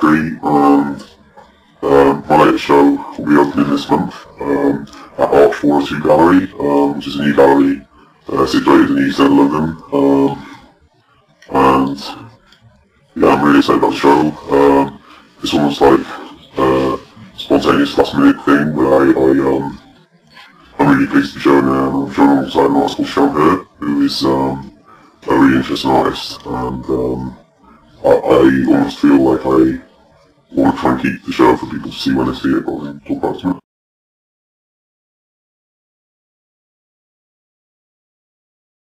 Gallery and um, my latest show will be opening this month um, at Arch 402 Gallery, um, which is a new gallery uh, situated in east end London. Um, and yeah, I'm really excited about the show. Um, it's almost like a spontaneous last minute thing where I, I um, I'm really pleased to be showing um, I'm showing alongside an artist called Sean Hurt, who is a really interesting artist and I, I almost feel like I to and keep the show for people to see when they see it, but talk about it.